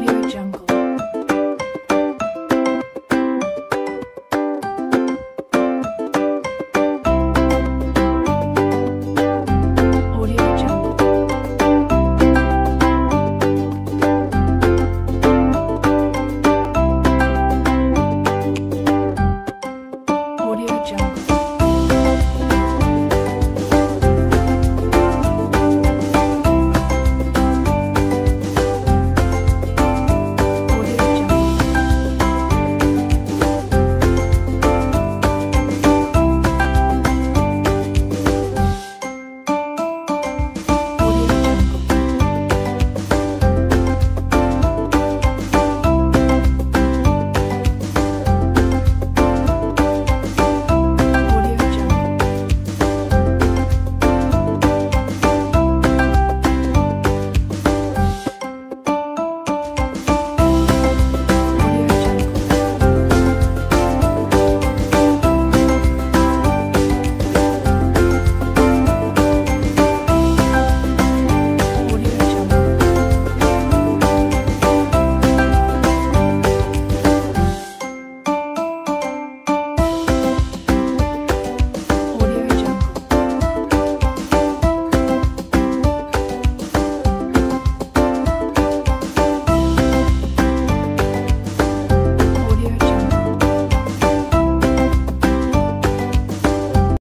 Audio Jungle.